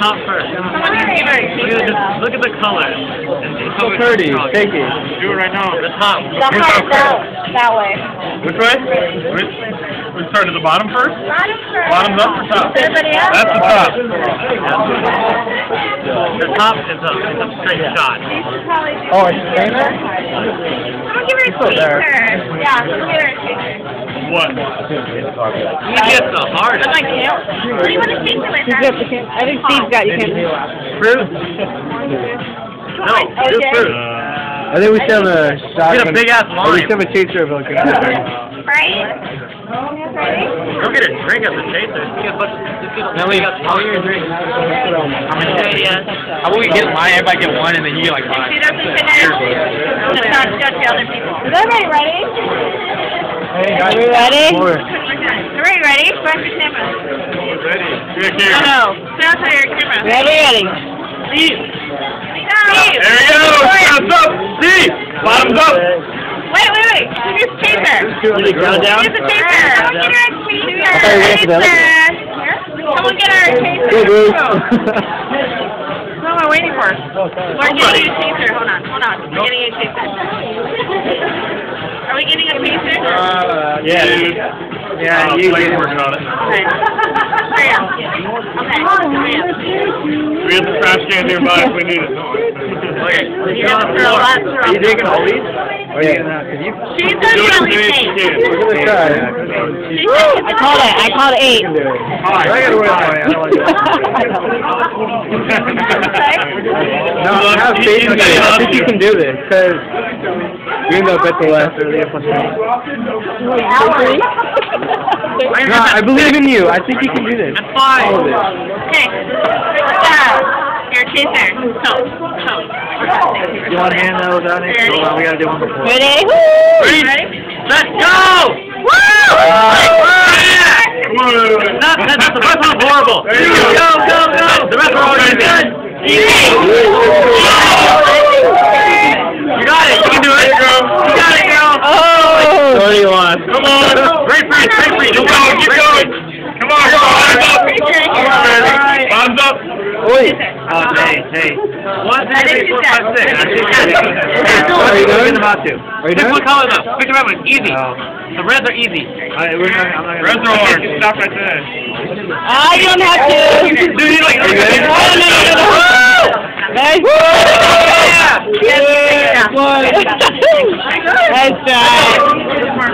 Top first. Look at, the, look at the color. It's So pretty. Take it. Do it right now. The top. The heart that, that way. Which way? Which? We start at the bottom first? Bottom first. Bottom's up or top? Everybody else? That's the top. The top is a, is a straight shot. You should probably do Oh, it's trainer? Someone give her a Still there. taser. Yeah, someone give her a taser. What? He gets the hardest. I'm like, you what do you want to taser with? Huh? I think Steve's got you can't. Fruit? No, do Okay. fruit. I think we should have a shot. Get a big ass Or we line. should have a chaser of like a Right? Go get a drink of the chaser. Get a bunch of, just get a, Now wait, got how many drink? How about we get line, everybody get one, and then you get like five. She doesn't finish. Just not judge the other people. Is everybody ready? Hey, Are we ready? Four. Everybody ready? Flash your camera. Ready? Here, Oh here. no. Flash your camera. Ready, ready. Steve. Steve. There you go. Thumbs up. See? Bottoms up. Wait, wait, wait. Who's taser? Really ground down? Who's the taser? Someone get her a taser. I thought you were waiting for the other Taser. Someone get her a taser. Go, Bruce. Who am I waiting for? We're getting you a taser. Hold on, hold on. We're getting you a taser. Are we getting a taser? Uh, yeah. Yeah, Oh, you Blake's get it. working on it. Okay. Hurry up. Okay. Hurry up. We have the trash can nearby if we need it. Okay. You have to throw lots Are you taking all these? Or oh, are you gonna, cause you. She's Do gonna it as really many take. can. We're gonna try. I called it. I called it eight. You can do it. I gotta wait on. I don't. No, I have faith in you. I think you can do this, cause even though Beto left earlier plus No, I believe in you. I think you can do this. That's fine. All of it. Okay. Stop. Your taser. Go. Go. You want to hand those out? Hold on, we gotta do one before. Ready? Ready? Ready? Let's go! Woo! Not, that, the rest was horrible. Go, go. go. The rest were all good. You got it. You can do it. You got it, girl. Oh! What do you want? Come on. Great free, great free. Keep going, keep going. Come on, come on. Come on, man. Bottoms up. Oh, hey, hey. One, two, three, four, five, six. What are you doing? about to. Are you Pick doing? one color though. Pick the red one. Easy. Oh. The reds are easy. I, we're not, I'm not gonna. Reds are hard. Stop right there. Ah, you don't have to. Dude, he's like, Are you ready? Oh, no, no, no, no. Nice.